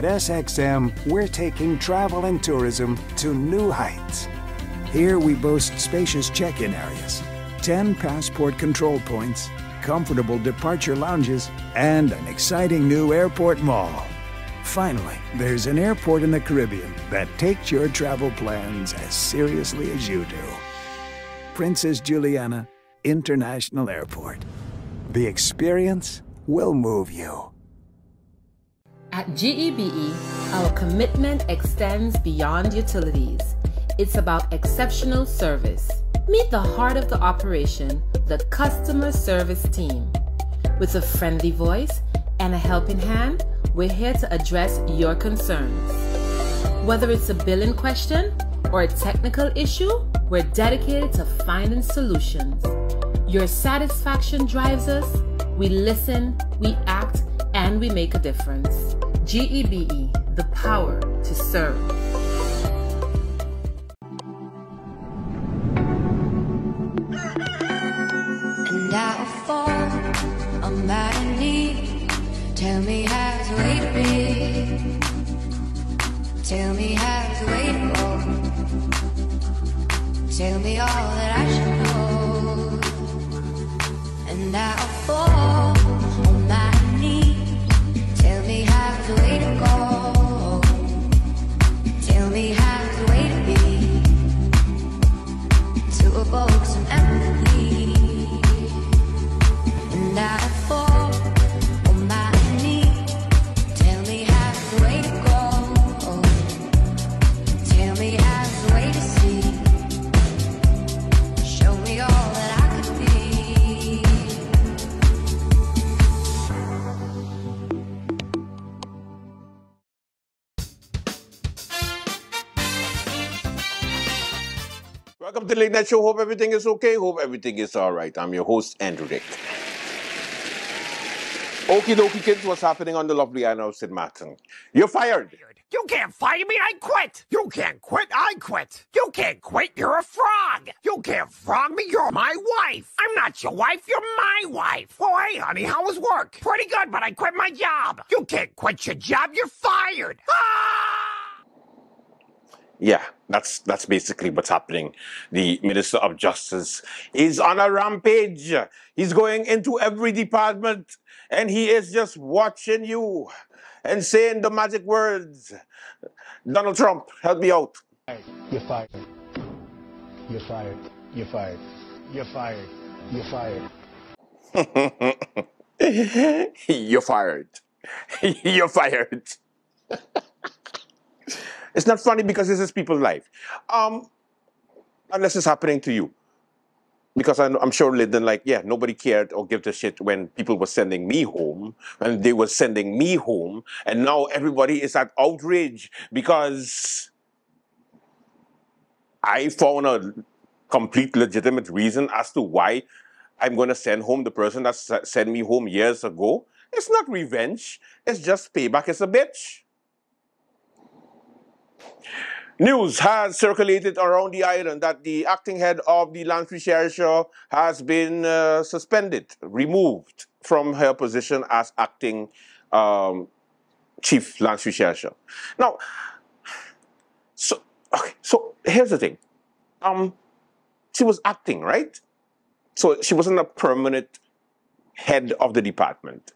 At SXM, we're taking travel and tourism to new heights. Here we boast spacious check in areas, 10 passport control points, comfortable departure lounges, and an exciting new airport mall. Finally, there's an airport in the Caribbean that takes your travel plans as seriously as you do. Princess Juliana International Airport. The experience will move you. At GEBE, our commitment extends beyond utilities. It's about exceptional service. Meet the heart of the operation, the customer service team. With a friendly voice and a helping hand, we're here to address your concerns. Whether it's a billing question or a technical issue, we're dedicated to finding solutions. Your satisfaction drives us. We listen, we act, and we make a difference. GEBE, the power to serve. Late Night Show. Hope everything is okay. Hope everything is all right. I'm your host, Andrew Dick. Okie dokie, kids, what's happening on the lovely island of St. Martin? You're fired. You can't fire me, I quit. You can't quit, I quit. You can't quit, you're a frog. You can't frog me, you're my wife. I'm not your wife, you're my wife. Oh, hey, honey, how was work? Pretty good, but I quit my job. You can't quit your job, you're fired. Ah! Yeah, that's that's basically what's happening. The Minister of Justice is on a rampage. He's going into every department and he is just watching you and saying the magic words. Donald Trump, help me out. You're fired. You're fired. You're fired. You're fired. You're fired. You're fired. You're fired. it's not funny because this is people's life. Um, unless it's happening to you. Because I'm, I'm sure Lyndon, like, yeah, nobody cared or gave a shit when people were sending me home, and they were sending me home, and now everybody is at outrage because I found a complete legitimate reason as to why I'm going to send home the person that sent me home years ago. It's not revenge. It's just payback as a bitch. News has circulated around the island that the acting head of the Landsrecherche has been uh, suspended, removed from her position as acting um, chief Landsrecherche. Now, so okay, so here's the thing. Um, she was acting, right? So she wasn't a permanent head of the department.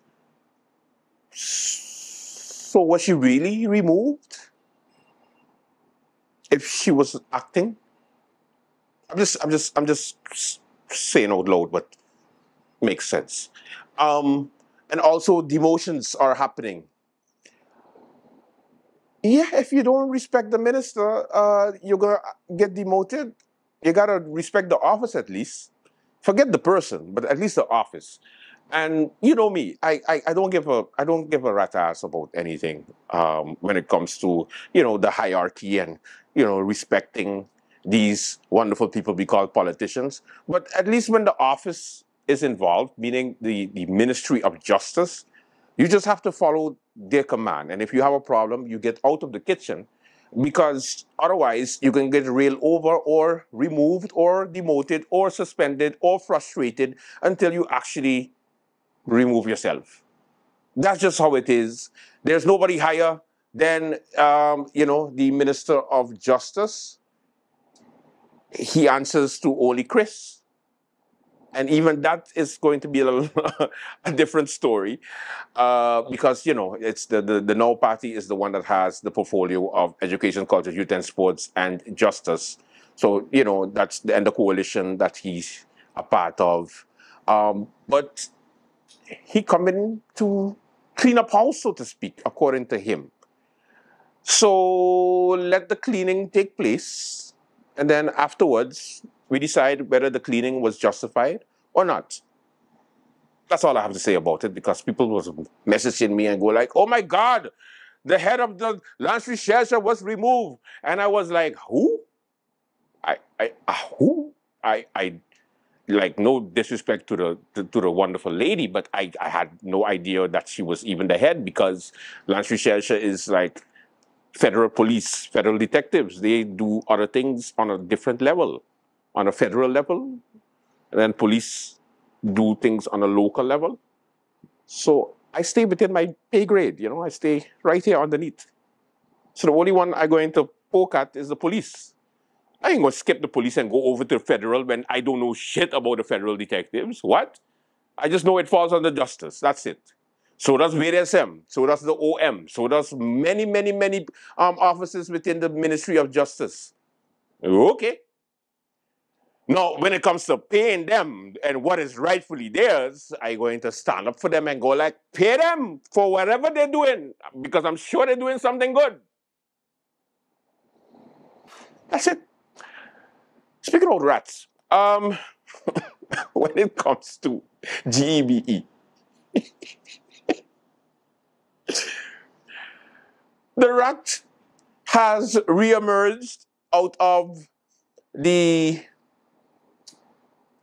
So was she really removed? If she was acting? I'm just I'm just I'm just saying out loud what makes sense. Um, and also demotions are happening. Yeah, if you don't respect the minister, uh, you're gonna get demoted. You gotta respect the office at least. Forget the person, but at least the office. And you know me, I, I, I don't give a I don't give a rat ass about anything um, when it comes to you know the hierarchy and you know respecting these wonderful people we call politicians. But at least when the office is involved, meaning the, the Ministry of Justice, you just have to follow their command. And if you have a problem, you get out of the kitchen because otherwise you can get railed over or removed or demoted or suspended or frustrated until you actually remove yourself. That's just how it is. There's nobody higher than, um, you know, the Minister of Justice, he answers to only Chris. And even that is going to be a, little a different story uh, because, you know, it's the, the, the No Party is the one that has the portfolio of education, culture, youth and sports and justice. So, you know, that's the, and the coalition that he's a part of. Um, but he coming to clean up house, so to speak, according to him. So let the cleaning take place, and then afterwards we decide whether the cleaning was justified or not. That's all I have to say about it because people was messaging me and go like, "Oh my God, the head of the Landsrecherche was removed," and I was like, "Who? I, I, uh, who? I, I." Like no disrespect to the to, to the wonderful lady, but I, I had no idea that she was even the head because Landsrecherche is like federal police, federal detectives. They do other things on a different level, on a federal level, and then police do things on a local level. So I stay within my pay grade, you know, I stay right here underneath. So the only one I'm going to poke at is the police. I ain't gonna skip the police and go over to federal when I don't know shit about the federal detectives. What? I just know it falls under justice. That's it. So does VSM. So does the OM. So does many, many, many um, offices within the Ministry of Justice. Okay. Now, when it comes to paying them and what is rightfully theirs, I'm going to stand up for them and go like, pay them for whatever they're doing because I'm sure they're doing something good. That's it. Speaking of rats, um, when it comes to GEBE, the rat has reemerged out of the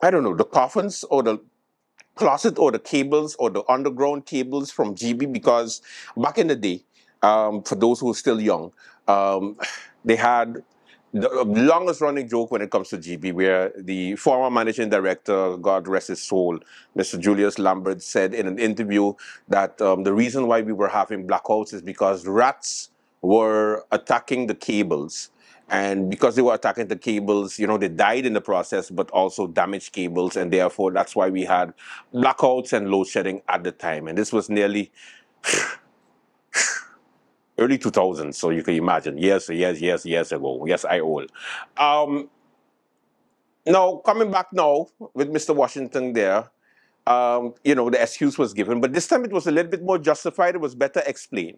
I don't know, the coffins or the closet or the cables or the underground cables from GEBE because back in the day, um, for those who are still young, um, they had the longest running joke when it comes to GEBE, where the former managing director, God rest his soul, Mr. Julius Lambert, said in an interview that um, the reason why we were having blackouts is because rats were attacking the cables and because they were attacking the cables, you know, they died in the process, but also damaged cables, and therefore that's why we had blackouts and load shedding at the time. And this was nearly early 2000s, so you can imagine, years, years, years, years ago. Yes, I old. Um, now, coming back now with Mr. Washington there, um, you know, the excuse was given, but this time it was a little bit more justified. It was better explained.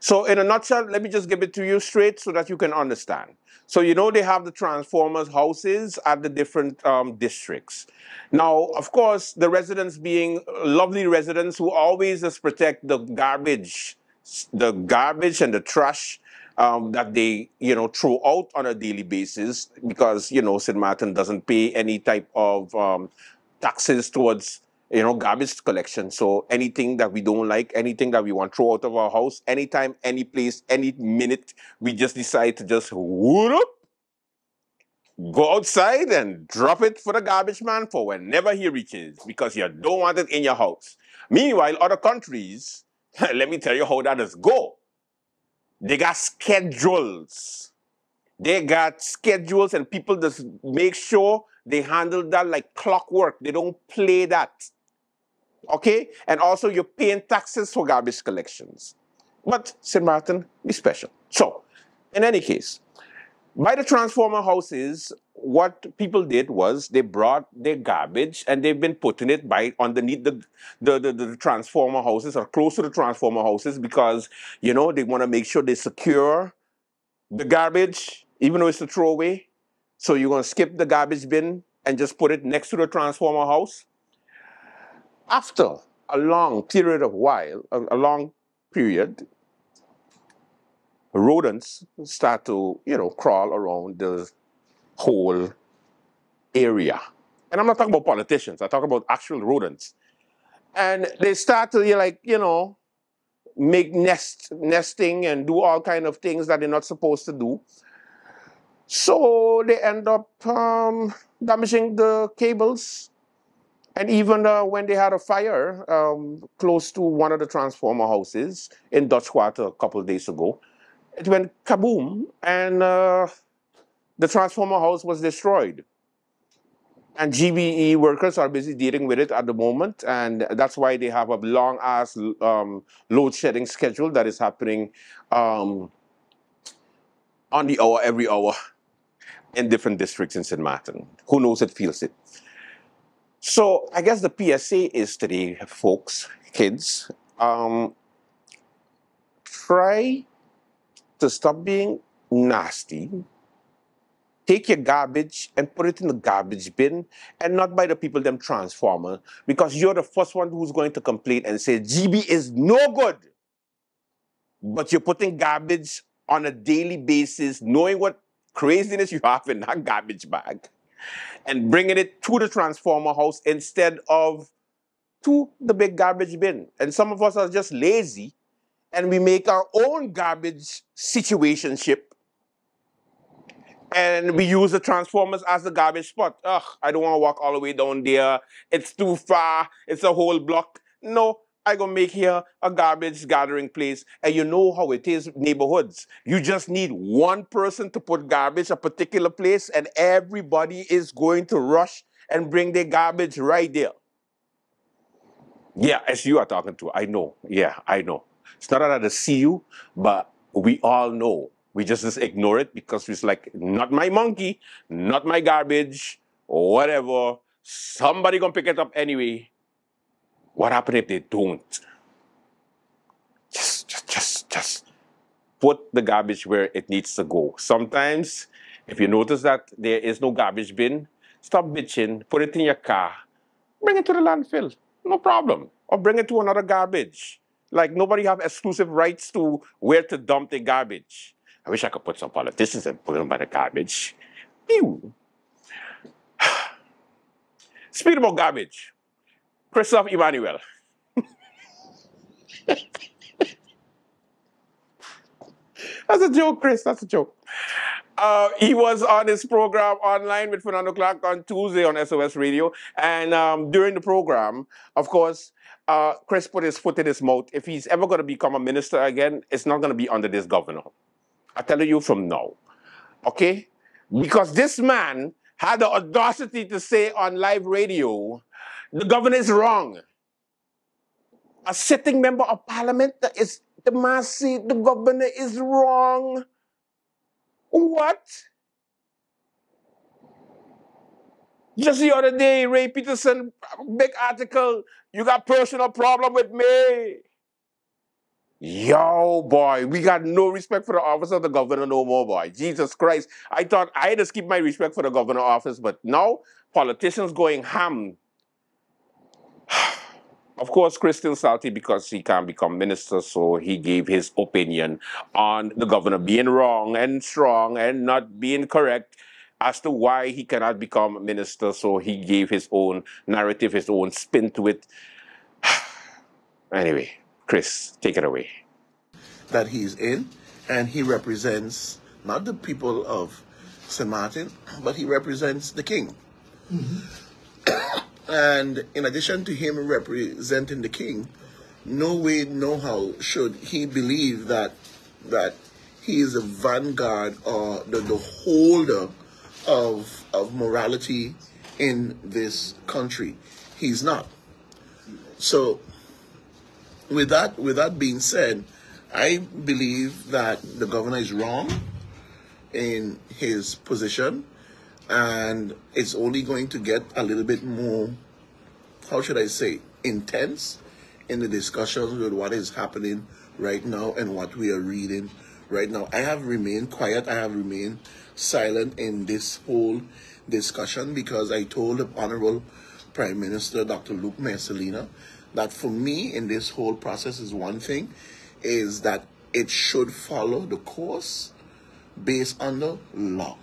So, in a nutshell, let me just give it to you straight so that you can understand. So, you know, they have the transformers houses at the different um, districts. Now, of course, the residents being lovely residents who always just protect the garbage, the garbage and the trash um, that they, you know, throw out on a daily basis because, you know, St. Martin doesn't pay any type of um, taxes towards you know, garbage collection. So anything that we don't like, anything that we want to throw out of our house, anytime, any place, any minute, we just decide to just whoop go outside and drop it for the garbage man for whenever he reaches because you don't want it in your house. Meanwhile, other countries, let me tell you how that does go. They got schedules. They got schedules and people just make sure they handle that like clockwork. They don't play that okay? And also you're paying taxes for garbage collections. But St. Martin is special. So, in any case, by the transformer houses, what people did was they brought their garbage and they've been putting it by underneath the, the, the, the transformer houses or close to the transformer houses because, you know, they want to make sure they secure the garbage, even though it's a throwaway. So you're to skip the garbage bin and just put it next to the transformer house after a long period of while, a, a long period, rodents start to, you know, crawl around the whole area. And I'm not talking about politicians, I talk about actual rodents. And they start to like, you know, make nest nesting and do all kind of things that they're not supposed to do. So they end up um, damaging the cables and even uh, when they had a fire um, close to one of the transformer houses in Dutch Quarter a couple days ago, it went kaboom, and uh, the transformer house was destroyed. And GEBE workers are busy dealing with it at the moment, and that's why they have a long ass um, load shedding schedule that is happening um, on the hour, every hour, in different districts in St. Martin. Who knows it, feels it. So I guess the PSA is today, folks, kids, um, try to stop being nasty. Take your garbage and put it in the garbage bin and not by the people them transformer because you're the first one who's going to complain and say GEBE is no good. But you're putting garbage on a daily basis, knowing what craziness you have in that garbage bag and bringing it to the transformer house instead of to the big garbage bin. And some of us are just lazy and we make our own garbage situationship and we use the transformers as the garbage spot. Ugh, I don't want to walk all the way down there. It's too far. It's a whole block. No, I gonna make here a garbage gathering place. And you know how it is neighborhoods. You just need one person to put garbage a particular place and everybody is going to rush and bring their garbage right there. Yeah, as you are talking to, I know. Yeah, I know. It's not that I see you, but we all know. We just, just ignore it because it's like, not my monkey, not my garbage, whatever. Somebody gonna pick it up anyway. What happens if they don't? Just, just, just, just put the garbage where it needs to go. Sometimes, if you notice that there is no garbage bin, stop bitching, put it in your car, bring it to the landfill. No problem. Or bring it to another garbage. Like nobody have exclusive rights to where to dump the garbage. I wish I could put some politicians and put them by the garbage. Pew. Speaking about garbage, Christophe Emmanuel. That's a joke, Chris. That's a joke. Uh, he was on his program online with Fernando Clark on Tuesday on SOS Radio. And um, during the program, of course, uh, Chris put his foot in his mouth. If he's ever going to become a minister again, it's not going to be under this governor. I tell you from now. Okay? Because this man had the audacity to say on live radio, the governor is wrong. A sitting member of parliament that is the man the governor is wrong. What? Just the other day, Ray Peterson, big article, you got personal problem with me. Yo, boy, we got no respect for the office of the governor no more, boy. Jesus Christ. I thought I to keep my respect for the governor office, but now politicians going ham. Of course, Chris still salty because he can't become minister, so he gave his opinion on the governor being wrong and strong and not being correct as to why he cannot become a minister. So he gave his own narrative, his own spin to it. anyway, Chris, take it away. that he's in, and he represents not the people of St. Martin, but he represents the king. Mm-hmm. and in addition to him representing the king, no way, no how should he believe that that he is a vanguard or the, the holder of of morality in this country. He's not. So with that with that being said, I believe that the governor is wrong in his position and it's only going to get a little bit more how should I say intense in the discussions with what is happening right now and what we are reading right now. I have remained quiet, I have remained silent in this whole discussion because I told the Honorable Prime Minister Dr. Luc Mercelina that for me in this whole process is one thing is that it should follow the course based on the law.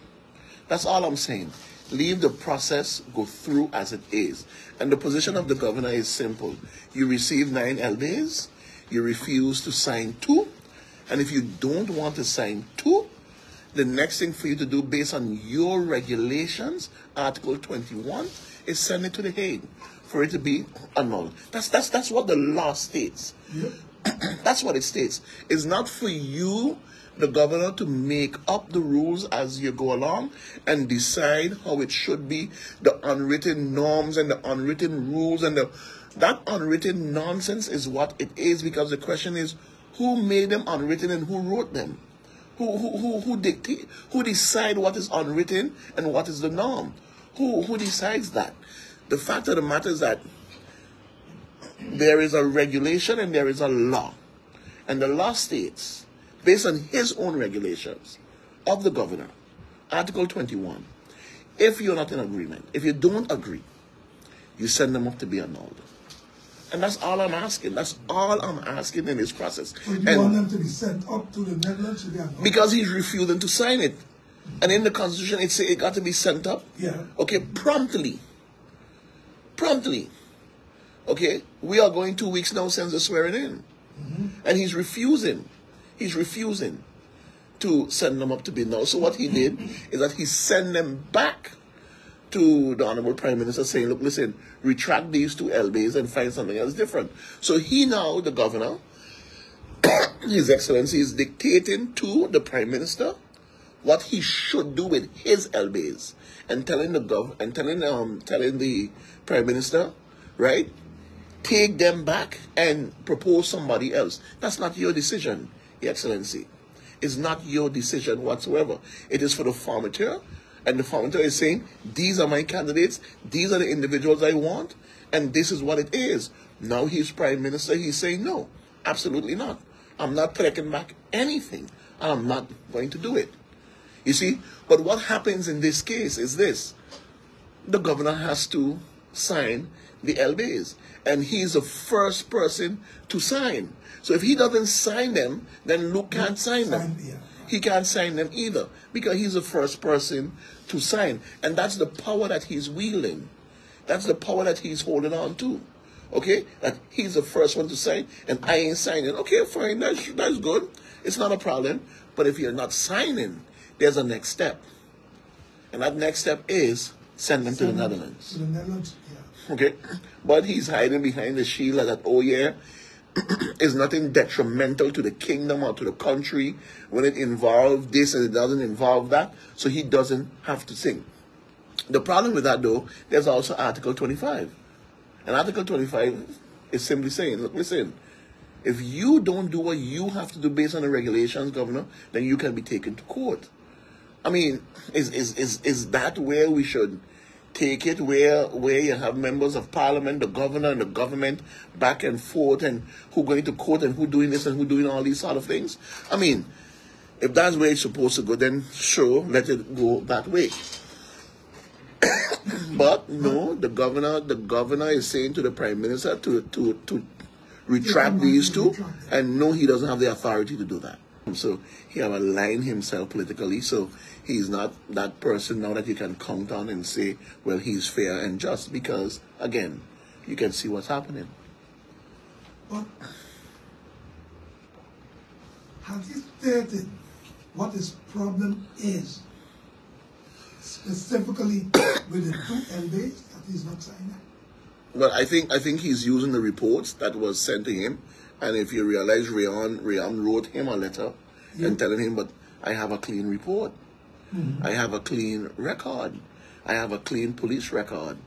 That's all I'm saying. Leave the process go through as it is. And the position of the governor is simple. You receive nine LDAs, you refuse to sign two, and if you don't want to sign two, the next thing for you to do based on your regulations, Article 21, is send it to the Hague for it to be annulled. That's that's that's what the law states. that's what it states. It's not for you, the governor, to make up the rules as you go along and decide how it should be, the unwritten norms and the unwritten rules and the that unwritten nonsense is what it is because the question is who made them unwritten and who wrote them? Who who who who dictate who decide what is unwritten and what is the norm? Who who decides that? The fact of the matter is that there is a regulation and there is a law. And the law states, based on his own regulations of the governor, Article 21, if you're not in agreement, if you don't agree, you send them up to be annulled. And that's all I'm asking. That's all I'm asking in this process. So you And- want them to be sent up to the Netherlands to be annulled? because he's refusing to sign it. And in the Constitution, it say it got to be sent up. Yeah. Okay, promptly. Promptly. Okay, we are going two weeks now since the swearing in, mm-hmm. and he's refusing. He's refusing to send them up to be now. So what he did is that he sent them back to the Honorable Prime Minister saying, look, listen, retract these two LBs and find something else different. So he now, the governor, His Excellency is dictating to the Prime Minister what he should do with his LBs and telling the gov and telling um telling the Prime Minister, right? Take them back and propose somebody else. That's not your decision, Your Excellency. It's not your decision whatsoever. It is for the formateur, and the formateur is saying, These are my candidates, these are the individuals I want, and this is what it is. Now he's Prime Minister, he's saying, No, absolutely not. I'm not taking back anything, I'm not going to do it. You see, but what happens in this case is this the governor has to sign the LBs, and he's the first person to sign. So if he doesn't sign them, then Luc can't sign them. He can't sign them either because he's the first person to sign, and that's the power that he's wielding. That's the power that he's holding on to. Okay, that he's the first one to sign, and I ain't signing. Okay, fine, that's that's good. It's not a problem. But if you're not signing, there's a next step, and that next step is send them to the Netherlands. To the Netherlands, yeah. Okay, but he's hiding behind the shield that oh yeah, is nothing detrimental to the kingdom or to the country when it involves this and it doesn't involve that, so he doesn't have to sing. The problem with that though, there's also Article 25, and Article 25 is simply saying, look, listen. If you don't do what you have to do based on the regulations, Governor, then you can be taken to court. I mean, is is is is that where we should take it? Where where you have members of parliament, the governor, and the government back and forth, and who going to court and who doing this and who doing all these sort of things? I mean, if that's where it's supposed to go, then sure, let it go that way. but no, the governor the governor is saying to the prime minister to to to retract these two, and no, he doesn't have the authority to do that. So he have aligned himself politically. So he's not that person now that you can count on and say, well, he's fair and just because, again, you can see what's happening. But have you stated what his problem is? Specifically with the two LBs that he's not signing? But I think I think he's using the reports that was sent to him, and if you realize, Rayon Rayon wrote him a letter and telling him, "But I have a clean report, hmm. I have a clean record, I have a clean police record,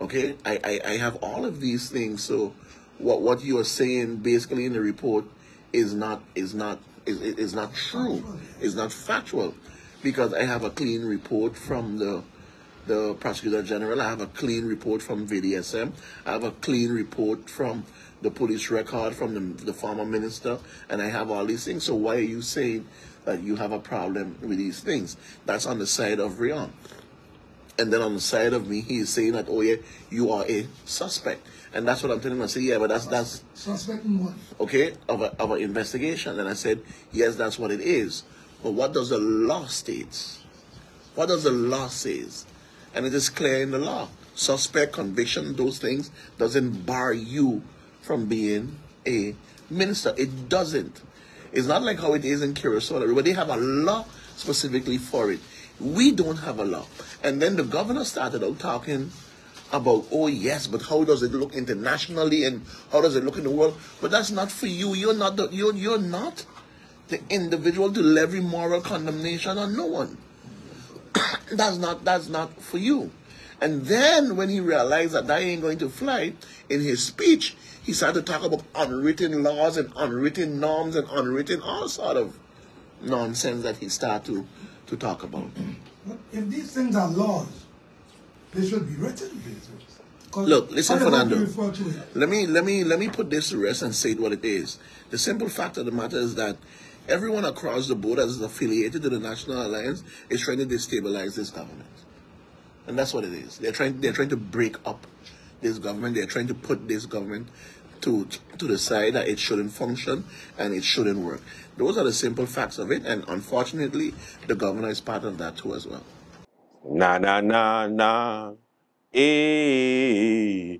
okay? I, I, I have all of these things. So, what what you are saying basically in the report is not is not is is not true, is not factual, because I have a clean report from the the prosecutor general. I have a clean report from VDSM. I have a clean report from the police record from the, the former minister, and I have all these things. So why are you saying that you have a problem with these things? That's on the side of Rion. And then on the side of me, he is saying that, oh yeah, you are a suspect. And that's what I'm telling him. I say, yeah, but that's that's Suspect what? okay, of, a, of an investigation. And I said, yes, that's what it is. But what does the law states? What does the law says? And it is clear in the law. Suspect, conviction, those things doesn't bar you from being a minister. It doesn't. It's not like how it is in Curacao, they have a law specifically for it. We don't have a law. And then the governor started out talking about, oh yes, but how does it look internationally and how does it look in the world? But that's not for you. You're not the, you're, you're not the individual to levy moral condemnation on no one. that's not that's not for you. And then when he realized that that ain't going to fly, in his speech, he started to talk about unwritten laws and unwritten norms and unwritten all sort of nonsense that he started to, to talk about. But if these things are laws, they should be written. Look, listen, how the hell do Fernando. you refer to it? Let me let me let me put this to rest and say what it is. The simple fact of the matter is that everyone across the board that is affiliated to the National Alliance is trying to destabilize this government. And that's what it is. They're trying they're trying to break up this government. They're trying to put this government to to the side that it shouldn't function and it shouldn't work. Those are the simple facts of it, and unfortunately, the governor is part of that too as well. Na na na na. Eh.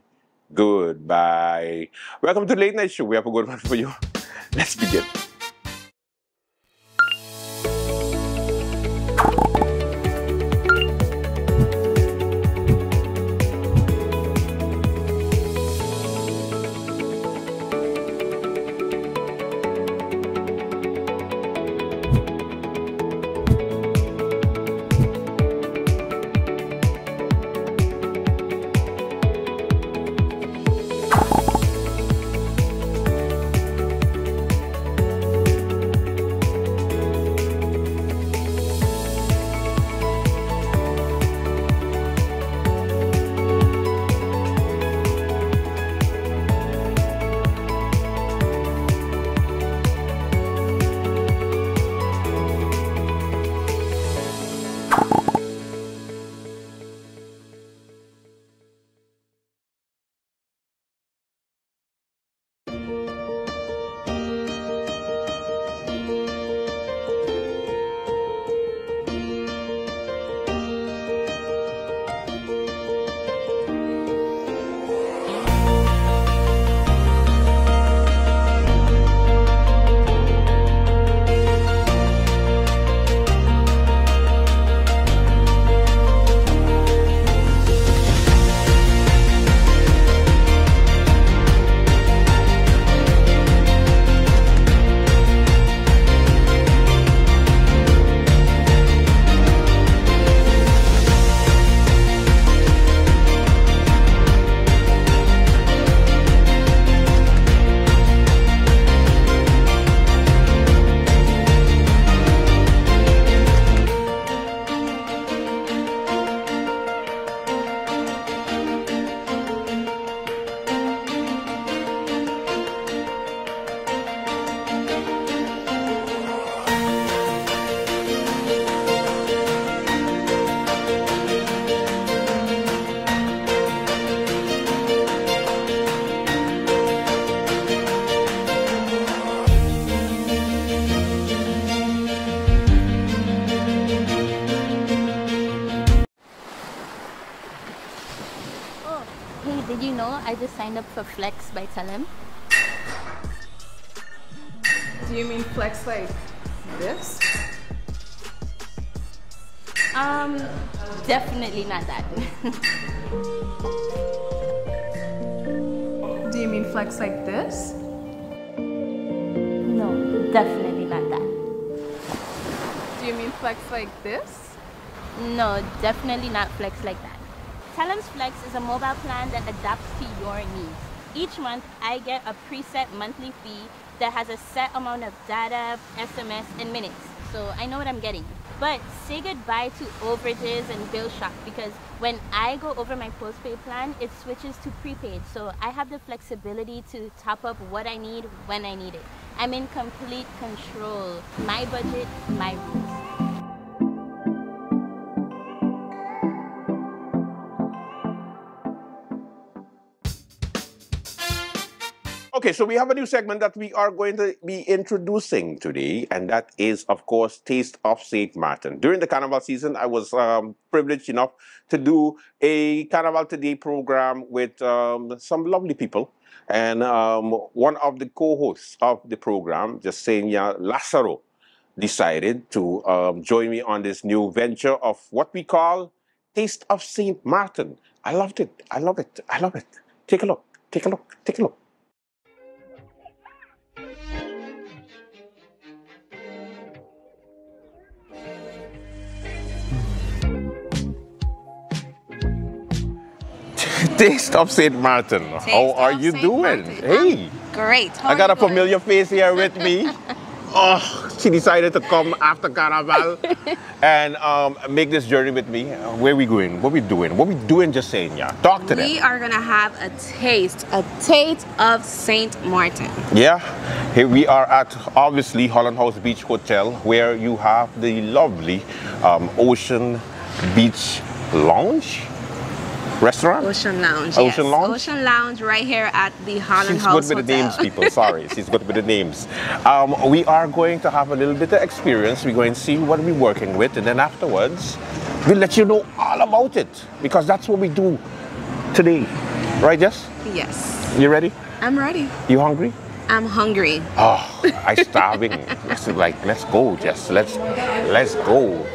Goodbye. Welcome to Late Night Show. We have a good one for you. Let's begin. For Flex by Telem? Do you mean flex like this? Um, definitely not that. Do you mean flex like this? no, definitely not that. Do you mean flex like this? No, definitely not Flex like that. Telem's Flex is a mobile plan that adapts to your needs. Each month, I get a preset monthly fee that has a set amount of data, SMS, and minutes. So I know what I'm getting. But say goodbye to overages and bill shock because when I go over my postpaid plan, it switches to prepaid. So I have the flexibility to top up what I need when I need it. I'm in complete control. My budget, my rules. Okay, so we have a new segment that we are going to be introducing today, and that is, of course, Taste of St. Martin. During the Carnival season, I was um, privileged enough to do a Carnival Today program with um, some lovely people. And um, one of the co hosts of the program, Jasenia Lazaro, decided to um, join me on this new venture of what we call Taste of St. Martin. I loved it. I love it. I love it. Take a look. Take a look. Take a look. Taste of St. Martin. How are you St. doing? Martin. Hey, Great. How I got a doing? familiar face here with me. oh, she decided to come after Carnival and um, make this journey with me. Uh, Where we going? What we doing? What we doing, just saying, yeah. Talk to them. We are gonna have a taste, a taste of Saint Martin. Yeah, here we are at obviously Holland House Beach Hotel, where you have the lovely um, Ocean Beach Lounge restaurant. Ocean Lounge. Ocean yes. Lounge? Ocean Lounge, right here at the Holland She's House good with the names, people. Sorry, she's good with the names. Um, we are going to have a little bit of experience. We're going to see what we're working with, and then afterwards, we'll let you know all about it because that's what we do today, right, Jess? yes. You ready? I'm ready. You hungry? I'm hungry. Oh, I'm starving. like let's go, Jess. Let's let's go.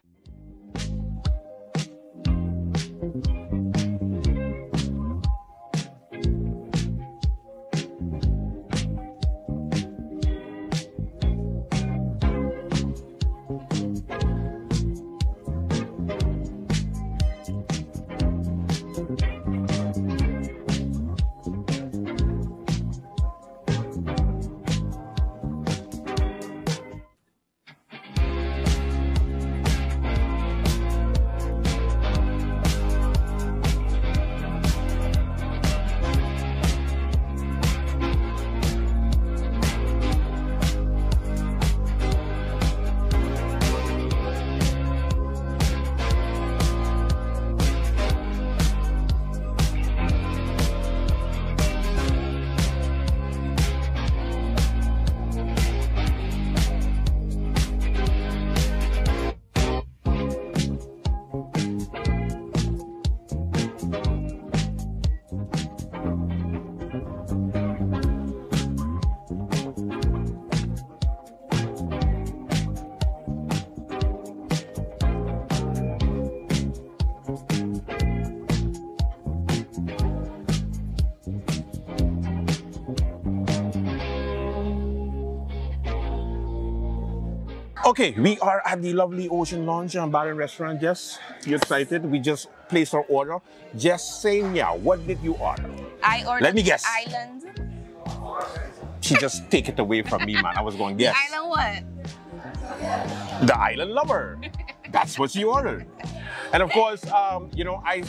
Okay, we are at the lovely Ocean Lounge and Bar and Restaurant. Jess, you excited? We just placed our order. Jess Senia, what did you order? I ordered Let me guess. Island. She just take it away from me, man. I was going, yes. Island what? The Island Lover. That's what she ordered. And of course, um, you know, I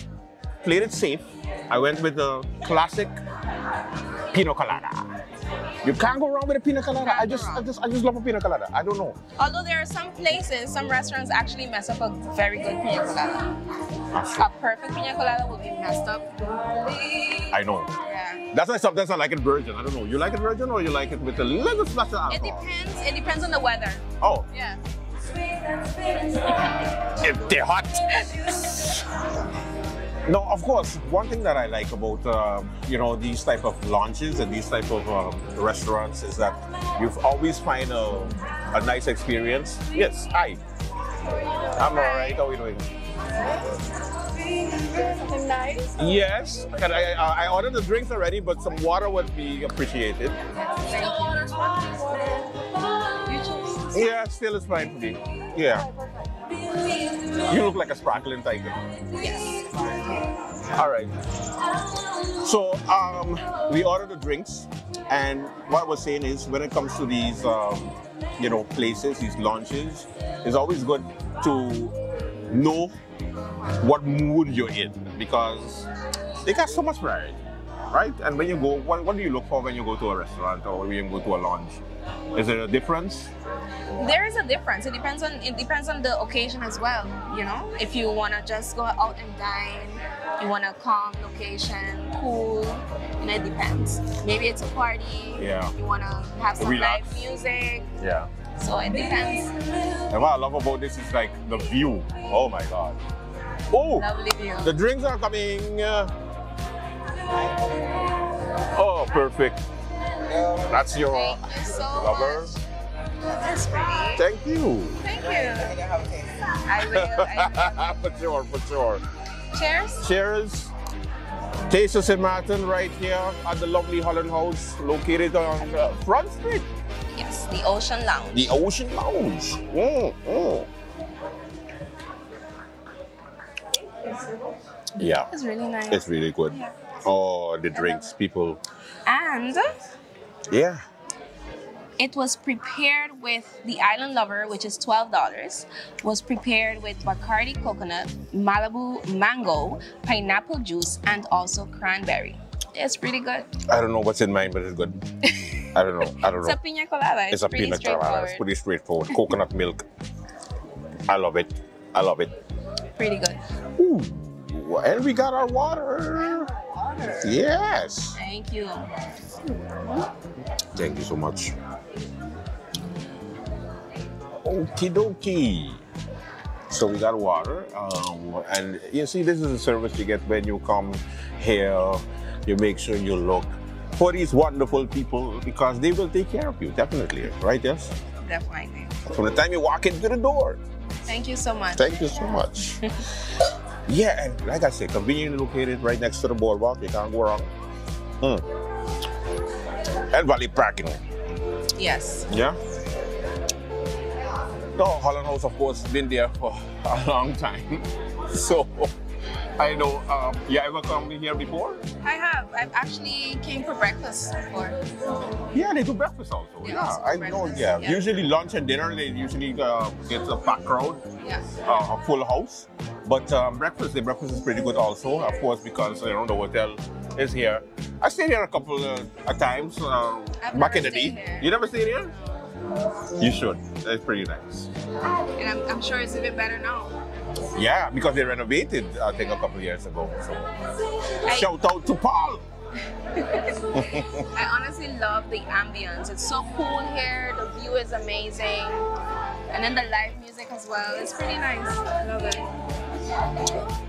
played it safe. I went with the classic Pina Colada. You can't go wrong with a Pina Colada. I just, I just, I just love a Pina Colada. I don't know. Although there are some places, some restaurants actually mess up a very good pina colada. A perfect pina colada will be messed up. I know. Yeah. That's why sometimes I like it virgin. I don't know. You like it virgin or you like it with a little splash of alcohol? It depends. It depends on the weather. Oh, Yeah. if they're hot. No, of course. One thing that I like about um, you know these type of launches and these type of um, restaurants is that you've always find a, a nice experience. Yes, hi. I'm all right. How are you doing? Something nice. Yes. Can I, I I ordered the drinks already, but some water would be appreciated. Yeah, still is fine for me. Yeah. You look like a sparkling tiger. Yes. All right. So um, we ordered the drinks, and what I was saying is, when it comes to these, um, you know, places, these launches, it's always good to know what mood you're in because they got so much variety, right? And when you go, what, what do you look for when you go to a restaurant or when you go to a lounge? Is there a difference? There is a difference. It depends on it depends on the occasion as well. You know, if you wanna just go out and dine, you want a calm location, cool. Know, it depends. Maybe it's a party. Yeah. You wanna have some Relax. live music. Yeah. So it depends. And what I love about this is like the view. Oh my god. Oh, Lovely view. the drinks are coming. Oh, perfect. That's your Thank you so lover. much. That's pretty. Thank you. Thank you. I will. I will. for sure, for sure. Cheers. Cheers. Taste of St. Martin right here at the lovely Holland House located on uh, Front Street. Yes, the Ocean Lounge. The Ocean Lounge. Mm, mm. Yeah. It's really nice. It's really good. Yeah. Oh, the drinks, people. And Yeah. It was prepared with the Island Lover, which is $12. Was prepared with Bacardi coconut, Malibu mango, pineapple juice, and also cranberry. It's pretty good. I don't know what's in mine, but it's good. I don't know. I don't know. It's a pina colada. It's, It's a peanut colada. It's pretty straightforward. Coconut milk. I love it. I love it. Pretty good. Ooh. And we got our water. Yes. Thank you. Thank you so much. Okie dokie. So we got water, um, and you see, this is a service you get when you come here. You make sure you look for these wonderful people because they will take care of you, definitely. Right? Yes. Definitely. From the time you walk into the door. Thank you so much. Thank you so much. yeah, and like I said, conveniently located right next to the boardwalk. You can't go wrong. Mm. And valley parking. Yes. Yeah. No, Holland House, of course, been there for a long time. So I know. Um, you ever come here before? I have. I've actually came for breakfast before. Yeah, they do breakfast also. Yeah, also I know. Yeah. yeah. usually lunch and dinner they usually uh, get a packed crowd, Yeah. uh, a full house. But um, breakfast, the breakfast is pretty good also, of course, because you know the hotel is here. I stayed here a couple uh, of times uh, back in the day. here. You never stayed here? You should. It's pretty nice. And I'm, I'm sure it's even better now. Yeah, because they renovated, I think, a couple years ago. So I- shout out to Paul. I honestly love the ambience. It's so cool here. The view is amazing. And then the live music as well. It's pretty nice. I love it.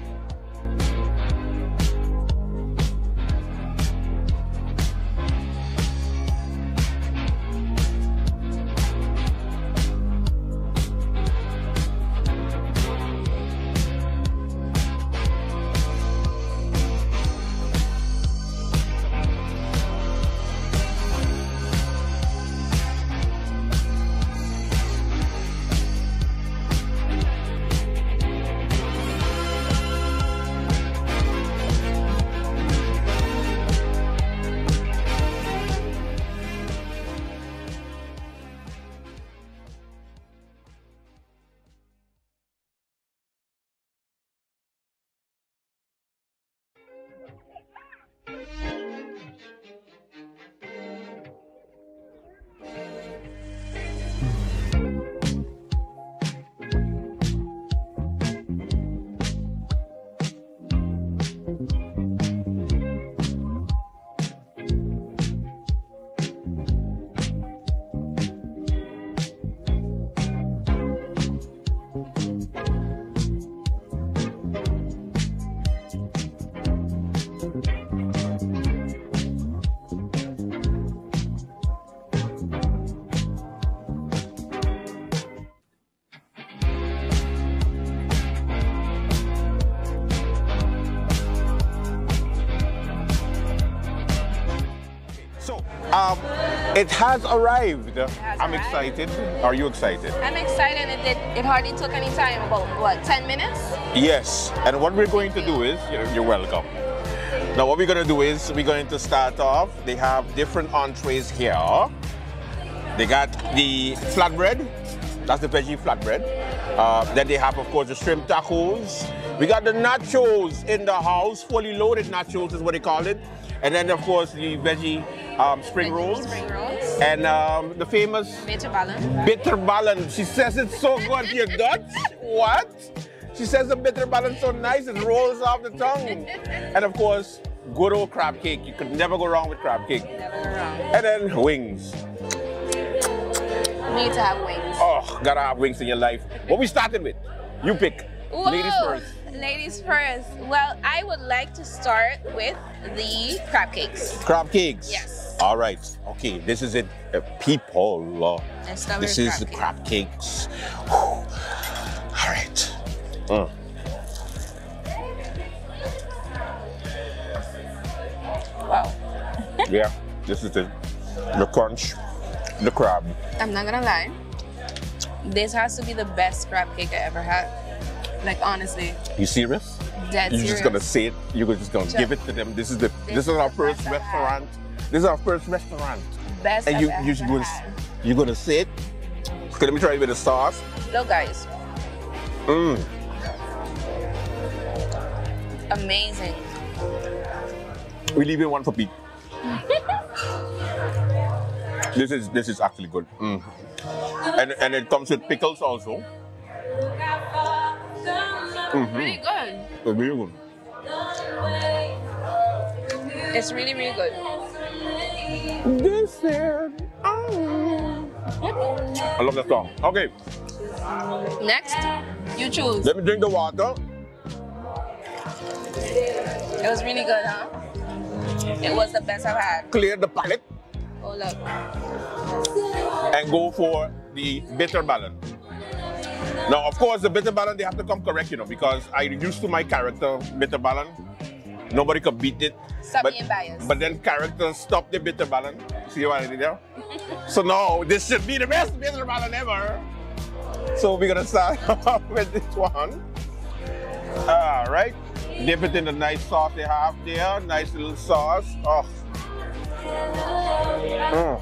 It has arrived. has I'm arrived. excited. Are you excited? I'm excited. It, did, it hardly took any time. About, what, 10 minutes? Yes. And what we're going to do is, you're, you're welcome. Now, what we're going to do is, we're going to start off. They have different entrees here. They got the flatbread. That's the veggie flatbread. Uh, then they have, of course, the shrimp tacos. We got the nachos in the house. Fully loaded nachos is what they call it. And then, of course, the veggie um, spring rolls. Spring rolls. And um, the famous Bitterballen. bitter balance. She says it's so good. You got what? She says the bitter balance so nice, it rolls off the tongue. And of course, good old crab cake. You could never go wrong with crab cake. Never go wrong. And then wings. Need to have wings. Oh, gotta have wings in your life. What we started with? You pick. Ladies first ladies first. Well, I would like to start with the crab cakes. Crab cakes? Yes. All right. Okay, this is it. Uh, people. Uh, this is the crab cakes. Whew. All right. Mm. Wow. yeah, this is it. The crunch, the crab. I'm not gonna lie. This has to be the best crab cake I ever had. Like honestly, You serious? dead You're serious. just gonna say it. You're just gonna Sure. give it to them. This is the. This, This is our first best I've had. restaurant. This is our first restaurant. best And you you gonna had. you're gonna say it. Okay, let me try it with the sauce. Look, guys, Mmm. amazing. We leave leaving one for Pete. this is this is actually good. Mm. And and it comes with pickles also. Mhm. Really good. It's really good. It's really, really good. This is. I love that song. Okay, Next, you choose. let me drink the water. It was really good, huh? It was the best I've had. Clear the palate Oh look. and go for the bitter balance. Now, of course, the bitter balance they have to come correct, you know, because I used to my character bitter balance. Nobody could beat it. Stop but, being biased. But then characters stop the bitter balance. See what I did there? so now this should be the best bitter balance ever. So we're gonna start with this one. All right. Dip it in the nice sauce they have there. Nice little sauce. Oh. Mm.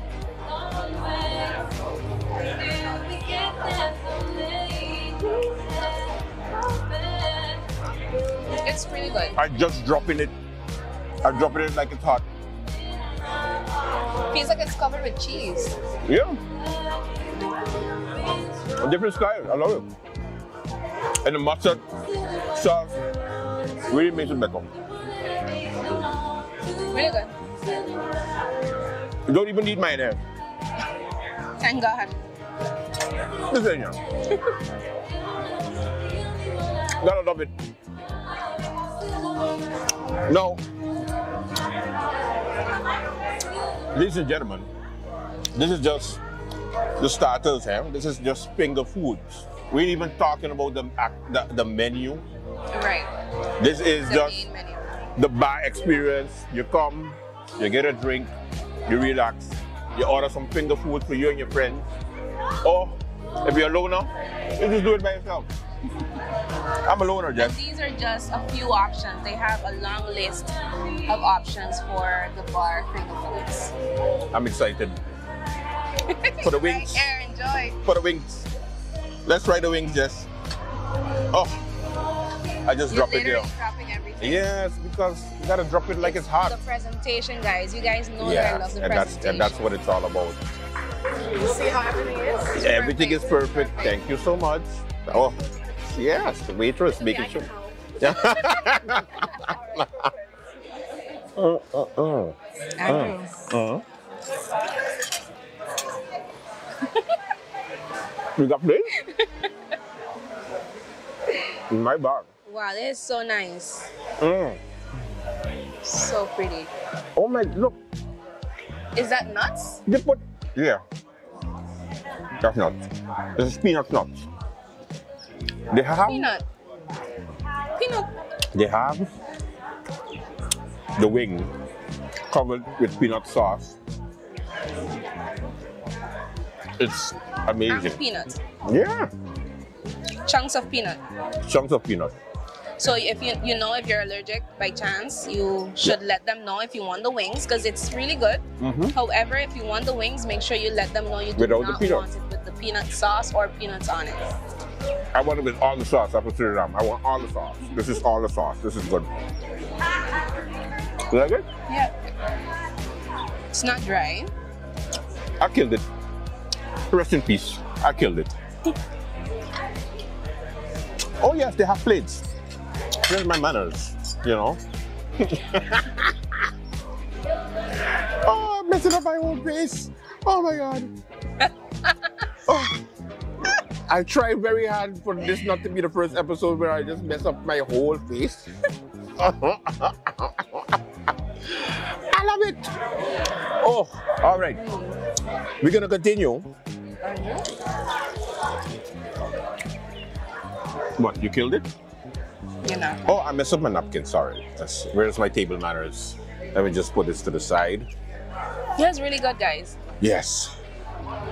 It's really good. I just dropping it. I dropping it like it's hot. Feels like it's covered with cheese. Yeah. A different style. I love it. And the mustard sauce really makes it better. Really good. You don't even need mayonnaise. Thank God. This ain't here. Gotta love it. No. Ladies and gentlemen, this is just the starters, huh? This is just finger foods. We ain't even talking about the, the, the menu. Right. This is The just the bar experience. You come, you get a drink, you relax, you order some finger food for you and your friends. Or if you're a loner, you just do it by yourself. I'm a loner, And Jess. these are just a few options. They have a long list of options for the bar finger foods. I'm excited. For the wings. Right here, enjoy. For the wings. Let's try the wings, Jess. Oh, I just You're drop it there. dropping everything. Yes, because you gotta drop it like it's hot. The presentation, guys. You guys know that I love the and that's and that's what it's all about. You see how everything is? Everything is perfect. Thank you so much. Oh, yes, the waitress making sure. uh, uh, uh. Andrew. Uh. you got this? In my bag. Wow, this is so nice. Mm. So pretty. Oh my, look. Is that nuts? They put, yeah. That's nuts. This is peanut nuts. They have, Peanut. Peanut. they have the wing covered with peanut sauce. It's amazing. And peanut. Yeah, Chunks of peanut. chunks of peanut. So if you you know if you're allergic by chance, you should let them know if you want the wings because it's really good. Mhm. However, if you want the wings, make sure you let them know you do Without not want it with the peanut sauce or peanuts on it. I want it with all the sauce. I put it around. I want all the sauce. This is all the sauce. This is good. Is that good? Yeah. It's not dry. I killed it. Rest in peace. I killed it. oh yes, they have plates. Here's my manners, you know. oh, I'm messing up my own face. Oh my god. Oh. I try very hard for this not to be the first episode where I just mess up my whole face. I love it. Oh, all right. We're gonna continue. What? You killed it? You know. Oh, I messed up my napkin. Sorry. That's, where's my table manners? Let me just put this to the side. Yeah, it's really good, guys. Yes.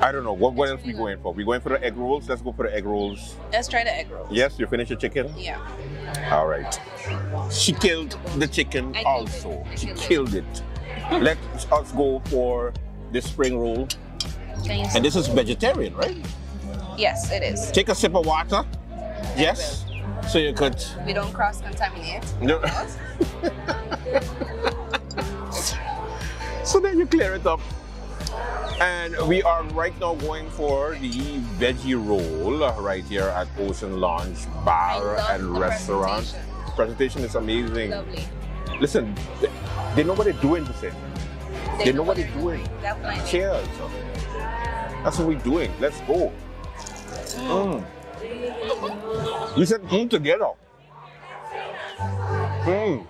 I don't know. What, what else we going for? We going for the egg rolls? Let's go for the egg rolls. Let's try the egg roll. Yes, you finished your chicken? Yeah. All right. She killed the chicken I also. I She killed it. killed it. Let us go for the spring roll. You And this is vegetarian, right? Yes, it is. Take a sip of water. Yes. So you could. We don't cross contaminate. No. so then you clear it up. And we are right now going for the veggie roll right here at Ocean Lounge Bar and Restaurant. Presentation is amazing. Lovely. Listen, they, they know what they're doing, this thing. They, know what they're doing. Definitely. Cheers. That's what we're doing. Let's go. Mm. We said mm together. Mm.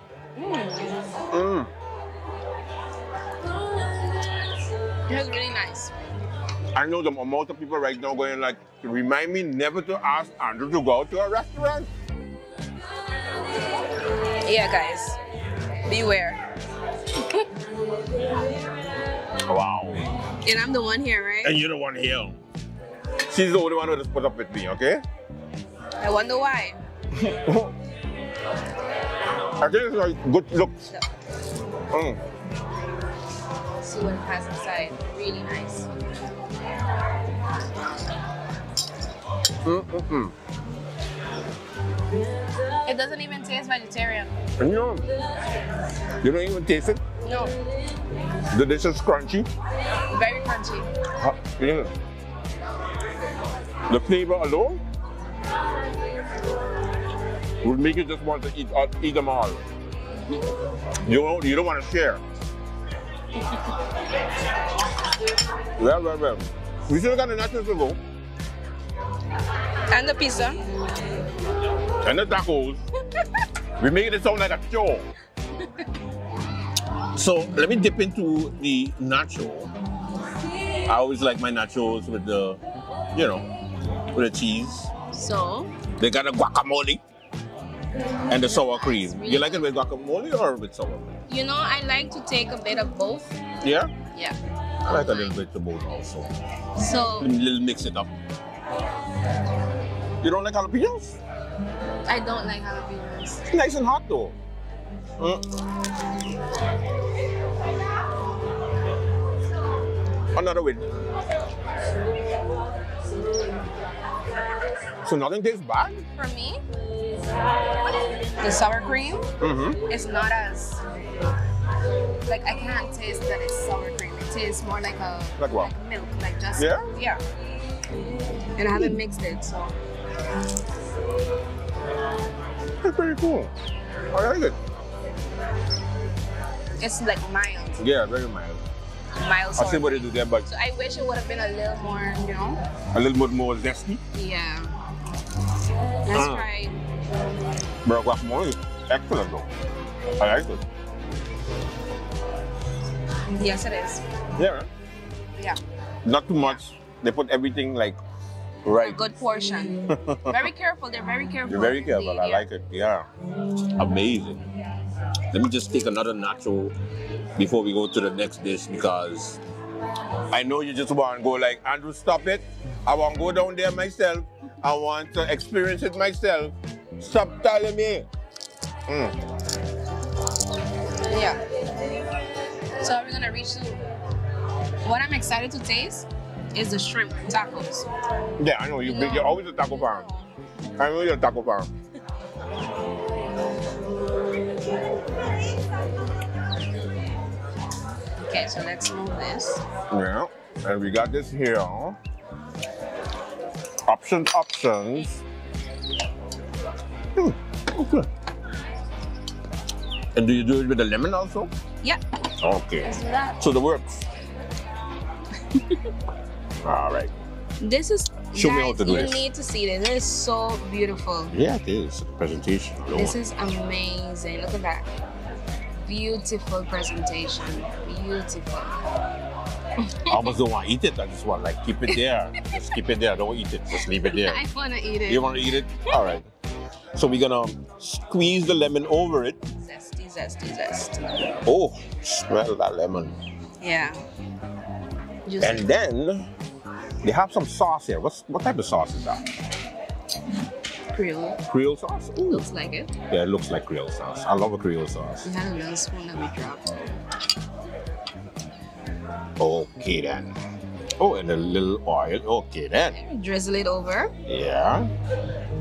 Mm. It was really nice. I know the amount of people right now going like, remind me never to ask Andrew to go to a restaurant. Yeah, guys. Beware. Wow. And I'm the one here, right? And you're the one here. She's the only one who just put up with me, okay? I wonder why. I think it's like good looks. Mm. See what it has inside. Really nice. Mm-mm-mm. It doesn't even taste vegetarian. And you you don't even taste it. No. The dish is crunchy. Very crunchy. Huh, yeah. The flavor alone would make you just want to eat uh, eat them all. You don't, you don't want to share. well, well, well. We still got the nachos to go And the pizza. and the tacos. we make it sound like a show. So let me dip into the nacho. I always like my nachos with the, you know, with the cheese. So, They got a guacamole and the sour cream. You like it with guacamole or with sour cream? you know, I like to take a bit of both. Yeah? Yeah. I like a little bit of both also. So, A little mix it up. You don't like jalapenos? I don't like jalapenos. It's nice and hot though. Mm. Another win. So nothing tastes bad? For me, the sour cream Mm-hmm. is not as like I can't taste that it's sour cream. Tastes more like a Like what? milk, like just Yeah? yeah. And I haven't mixed it, so That's pretty cool. I like it. it's like mild, Yeah, very mild. mild I see what they do there, but So I wish it would have been a little more, you know. a little bit more zesty. Yeah. Let's Ah. try. But guacamole is excellent though. I like it. Yes, it is. Yeah. Yeah. Not too much. They put everything like A right. good portion. very careful. They're very careful. They're very careful. I like it. Yeah. Amazing. Let me just take another nacho before we go to the next dish because I know you just want to go like, Andrew, stop it. I want to go down there myself. I want to experience it myself. Stop telling me. Mm. Yeah. So are we gonna reach to what I'm excited to taste is the shrimp tacos. Yeah, I know. You, You're always a taco fan. I know you're a taco fan. Okay, so let's move this. Yeah. And we got this here. Options, options. Hmm, okay. And do you do it with the lemon also? Yeah. Okay. Let's do that. So the works. All right. This is Show me guys, how to do you this. need to see this. This is so beautiful. Yeah, it is. Presentation. alone. This is amazing. Look at that. Beautiful presentation. Beautiful. I almost don't want to eat it. I just want like keep it there. just keep it there. Don't eat it. Just leave it there. I wanna eat it. You want to eat it? All right. So we're gonna squeeze the lemon over it. Zesty, zesty, zesty. Oh, smell that lemon. Yeah. Juicy. And then they have some sauce here. What's what type of sauce is that? Creole. Creole sauce? Ooh. Looks like it. Yeah, it looks like Creole sauce. I love a Creole sauce. We had a little spoon that we dropped. Okay then. Oh, and a little oil. Okay then. Drizzle it over. Yeah.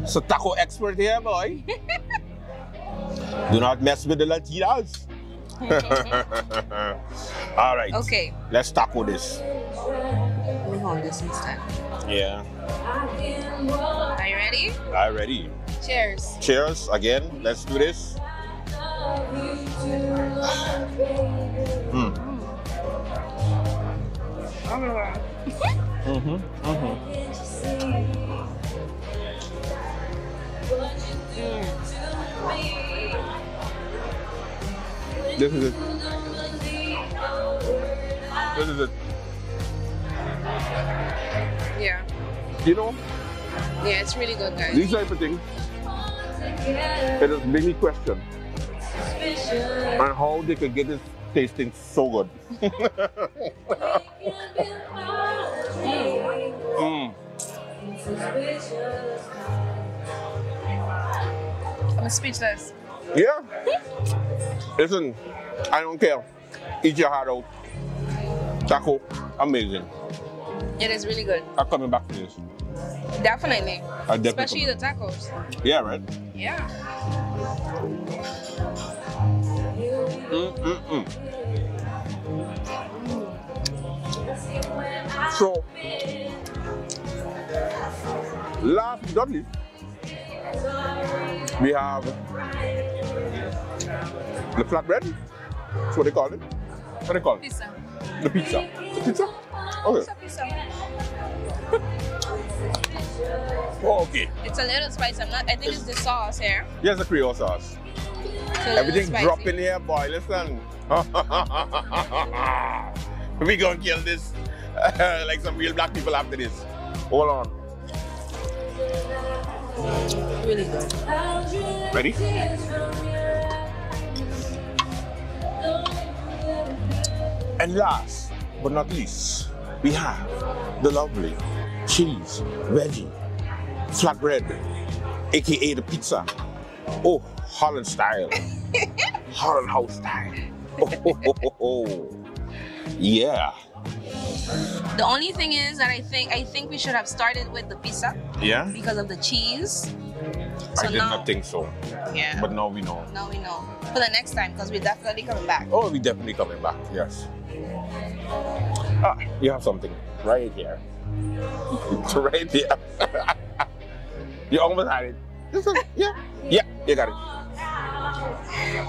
So taco expert here, boy. Do not mess with the Latinas. All right. Okay. Let's taco this. Let me hold this instead. Yeah. Are you ready? I'm ready. Cheers. Cheers again. Let's do this. Mm. Mm-hmm. Mm-hmm. This is it. This is it. Yeah. You know, Yeah, it's really good, guys. these type of things, it has made me question on how they could get this tasting so good. mm. I'm speechless. Yeah. Listen, I don't care. Eat your heart out. Taco, amazing. It is really good. I'm coming back to this. Definitely. I definitely Especially the tacos. Yeah, right? Yeah. Mm-mm-mm. So, last but not least, we have the flatbread. That's what they call it. What do they call it? Pizza. The pizza. The pizza? Okay. Pizza, pizza. Oh, okay. It's a little spicy. I'm not. I think it's the sauce here. Here's the Creole sauce. It's Everything spicy. drop in here, boy. Listen. we gonna kill this like some real black people after this. Hold on. Really good. Ready? And last but not least, we have the lovely cheese, veggie, flatbread, aka the pizza. Oh, Holland style. Holland house style. Oh. Yeah. The only thing is that I think I think we should have started with the pizza Yeah? because of the cheese. So I did now, not think so. Yeah. But now we know. now we know for the next time because we're definitely coming back. Oh, we're definitely coming back. Yes. Ah, you have something right here. It's right here. you almost had it. Yeah, yeah, you got it.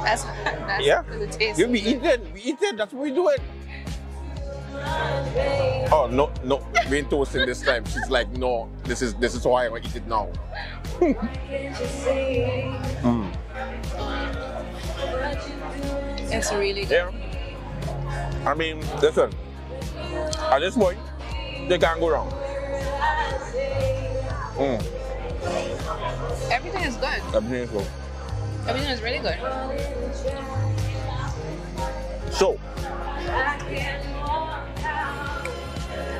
That's that's Yeah. the taste. You be eating, we eating. That's what we doing. Oh no, no, we ain't toasting this time. She's like, no, this is this is why I want eat it now. Mm. It's really good. Yeah. I mean, listen. At this point, they can't go wrong. Mm. Everything is good. Everything is good. Everything is really good. So,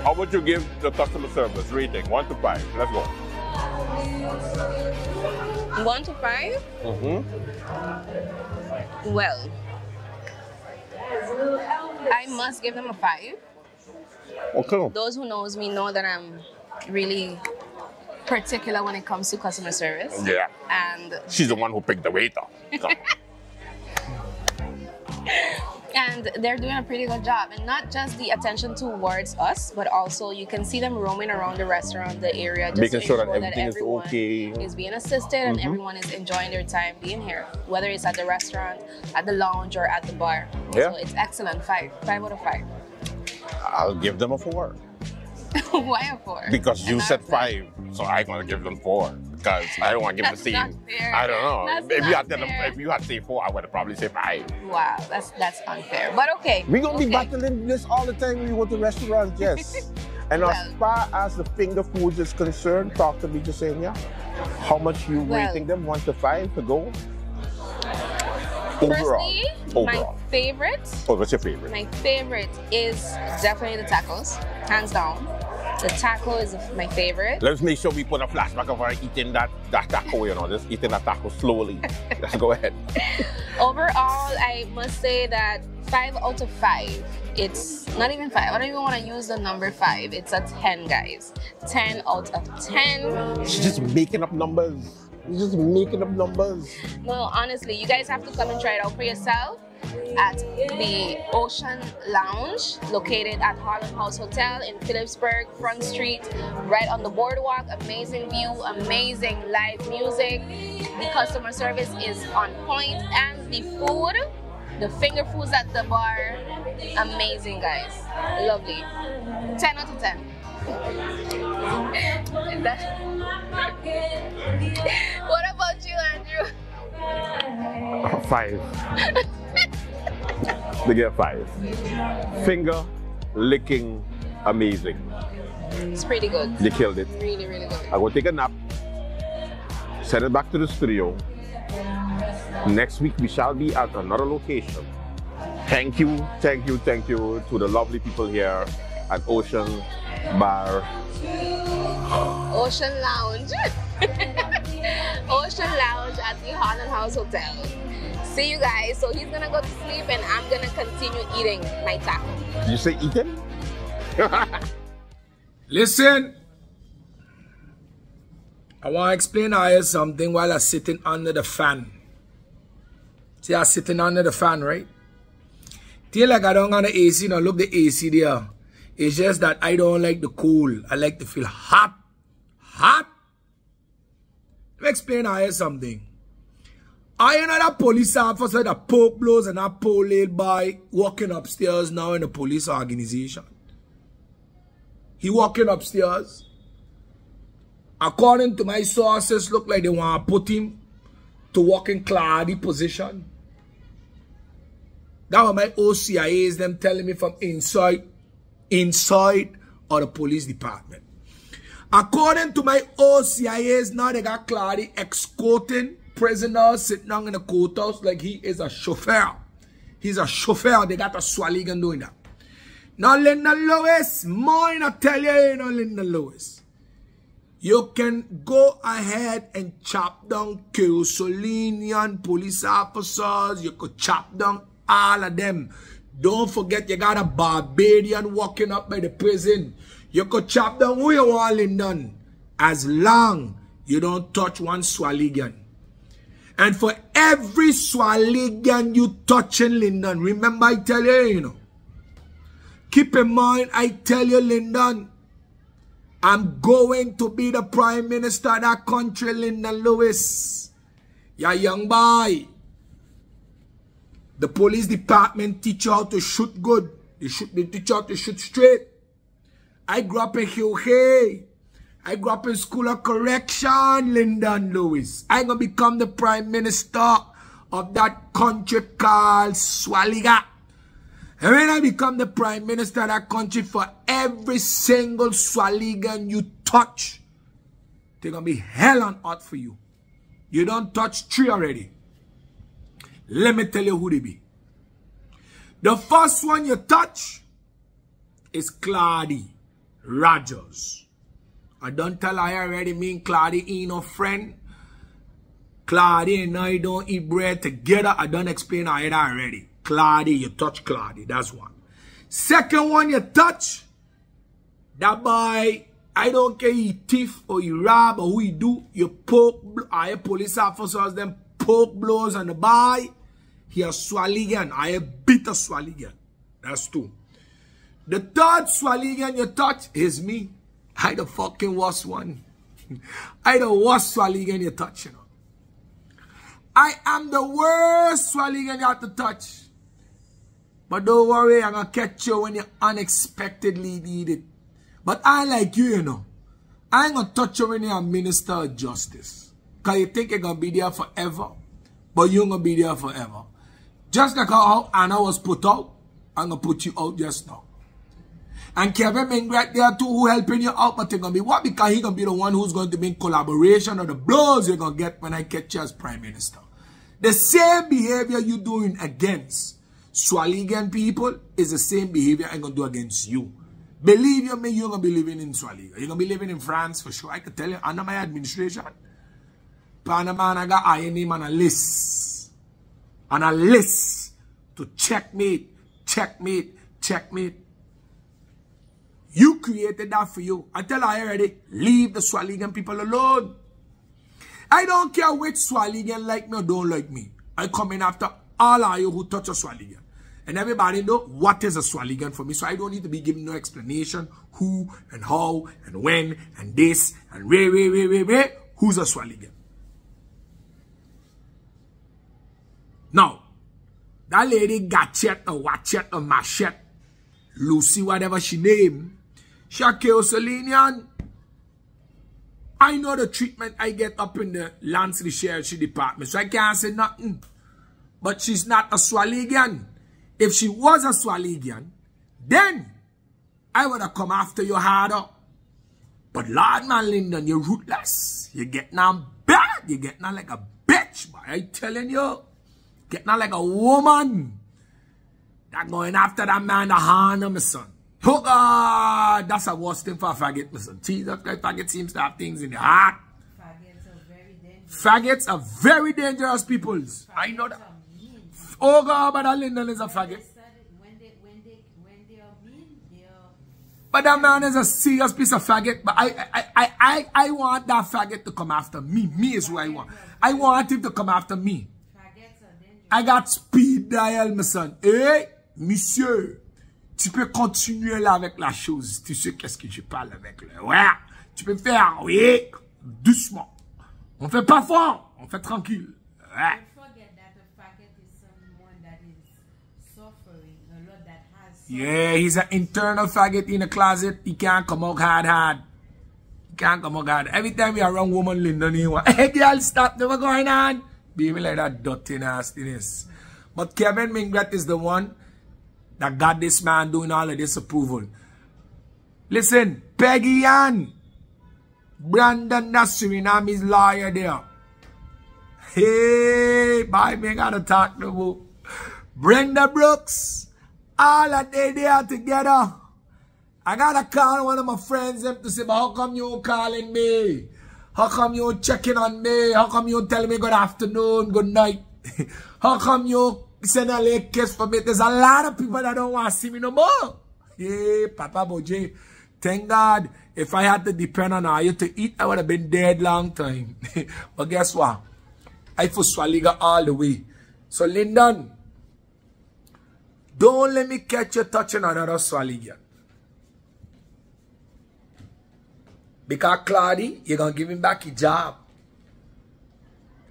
how would you give the customer service rating? One to five. Let's go. One to five. Mm-hmm. Well, I must give them a five. Okay. Those who knows me know that I'm really particular when it comes to customer service. Yeah. And She's the one who picked the waiter. So, and they're doing a pretty good job and not just the attention towards us but also you can see them roaming around the restaurant the area just Making sure that everything is everyone okay. is being assisted and Mhm. everyone is enjoying their time being here whether it's at the restaurant at the lounge or at the bar Yeah. so it's excellent five five out of five I'll give them a four. why a four Because you said that's- five, so I'm gonna give them four. Because I don't want to give That's the not same. fair. I don't know. That's if you not had tell them, if you had say four, I would have probably say five. wow that's that's unfair but okay We're gonna be battling this all the time when we go to restaurants, yes. and as Well- far as the finger foods is concerned, talk to me just saying, yeah. How much you Well- rating them? One to five to go? Overall. Firstly, My overall? favorite, Oh, what's your favorite? my favorite is definitely the tacos, hands down. The taco is my favorite. Let's make sure we put a flashback of her eating that, that taco, you know, just eating that taco slowly. Let's go ahead. Overall, I must say that five out of five. It's not even five. I don't even want to use the number five. It's a 10, guys. 10 out of 10. She's just making up numbers. She's just making up numbers. No, honestly, you guys have to come and try it out for yourself at the Ocean Lounge, located at Holland House Hotel in Philipsburg, Front Street, right on the boardwalk. Amazing view, amazing live music. The customer service is on point, and the food, the finger foods at the bar, amazing, guys. Lovely. 10 out of 10. What about you, Andrew? Five. they get five. Finger licking amazing. It's pretty good. You killed it. Really, really good. I go take a nap. Send it back to the studio. Next week we shall be at another location. Thank you, thank you, thank you to the lovely people here at Ocean Bar. Ocean Lounge. Ocean Lounge at the Holland House Hotel. See you guys. So he's gonna go to sleep and I'm gonna continue eating my taco. You say eating? Listen. I want to explain to you something while I'm sitting under the fan. See, I'm sitting under the fan, right? Feel like I don't got the AC. Now look the AC there. It's just that I don't like the cool. I like to feel hot. Hot. Me explain I you something. I am not a police officer that poke blows and that pole laid by walking upstairs now in the police organization. He walking upstairs. According to my sources, look like they want to put him to walk in cloudy position. That was my OCIAs, them telling me from inside, inside of the police department. According to my OCIAs, now they got Claudy escorting prisoners sitting down in the courthouse like he is a chauffeur. He's a chauffeur. They got a Soualigan doing that. Now, Lyndon Lewis, mine, I tell you, you know, Lyndon Lewis. You can go ahead and chop down Kirosolinian police officers. You could chop down all of them. Don't forget you got a Barbadian walking up by the prison. You could chop down who you want, Lyndon. As long you don't touch one Soualigan. And for every Soualigan you touch in Lyndon, remember I tell you, you know. Keep in mind, I tell you, Lyndon, I'm going to be the prime minister of that country, Lyndon Lewis. Yeah, young boy. The police department teach you how to shoot good. They, shoot, they teach you how to shoot straight. I grew up in Hugh I grew up in School of Correction, Lyndon Lewis. I'm going to become the prime minister of that country called Soualiga. And when I become the prime minister of that country, for every single Soualigan you touch, they're going to be hell on earth for you. You don't touch three already. Let me tell you who they be. The first one you touch is Claudia Rogers. I don't tell I already mean Claudia ain't no friend. Claudia and I don't eat bread together. I don't explain I already. Claudia, you touch Claudia. That's one. Second one you touch, that boy, I don't care he thief or he rob or who he do, you poke, I police officers, them poke blows on the boy, he a Soualigan. I a Soualigan. That's two. The third Soualigan you touch is me. I the fucking worst one. I the worst Soualigan you touch, you know. I am the worst Soualigan you have to touch. But don't worry, I'm going to catch you when you unexpectedly need it. But I like you, you know. I ain't going to touch you when you're a minister of justice. Because you think you're going to be there forever. But you're going to be there forever. Just like how Anna was put out, I'm going to put you out just now. And Kevin being right there too, who helping you out, but they're going to be what? Because he's going to be the one who's going to be in collaboration of the blows you're to get when I catch you as prime minister. The same behavior you're doing against Soualigan people is the same behavior I'm to do against you. Believe you me, you're to be living in Soualiga. You're to be living in France for sure. I can tell you, under my administration, Panama I got iron name on a list. On a list to checkmate, checkmate, checkmate. You created that for you. I tell I already, leave the Soualigan people alone. I don't care which Soualigan like me or don't like me. I come in after all of you who touch a Soualigan. And everybody know what is a Soualigan for me. So I don't need to be giving no explanation who and how and when and this and where, where, where, where, where. Who's a Soualigan? Now, that lady got Gatchet or Watchet or Machet, Lucy, whatever she name, a Keosolinian. I know the treatment I get up in the Landsrecherche Department, so I can't say nothing. But she's not a Soualigian. If she was a Soualigian, then I would have come after you harder. But Lord man, Lyndon, you're ruthless. You're getting on bad. You're getting on like a bitch, boy. I telling you. Getting on like a woman. That going after that man, to harm him, son. Oh God, that's a worst thing for a faggot, my son. Jesus Christ, faggot seems to have things in the heart. Faggots are very dangerous peoples. I know that. Oh God, but that Lyndon is a faggot. But that man is a serious piece of faggot. But I, I, I, I, I want that faggot to come after me. Me is who I want. I want him to come after me. I got speed dial, my son. Hey, monsieur, tu peux continuer là avec la chose. Tu sais qu'est-ce que je parle avec lui. Ouais, tu peux faire, oui, doucement. On fait pas fort, on fait tranquille. Ouais. Yeah, he's an internal faggot in the closet. He can't come out hard hard. He can't come out hard. Every time you around woman Lyndon, he want, hey girl, stop, never going on. Baby like that dirty nastiness. But Kevin Mingret is the one that got this man doing all of this approval. Listen, Peggy Ann, Brandon Nasurinami's lawyer there. Hey, bye, me gotta talk to you. Brenda Brooks, all of they there together. I gotta call one of my friends them to say, but how come you calling me? How come you checking on me? How come you telling me good afternoon, good night? how come you send a little kiss for me? There's a lot of people that don't want to see me no more. Hey, Papa Boje. Thank God, if I had to depend on you to eat, I would have been dead long time. but guess what? I for Soualiga all the way. So Lyndon, don't let me catch you touching another Soualiga. Because Claudia, you're going to give him back his job.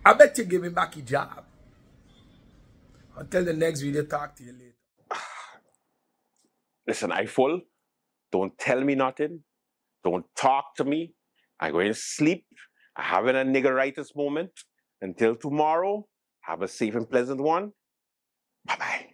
I bet you give him back his job. Until the next video, talk to you later. Listen, I full. Don't tell me nothing. Don't talk to me. I'm going to sleep. I'm having a niggeritis moment. Until tomorrow, have a safe and pleasant one. Bye-bye.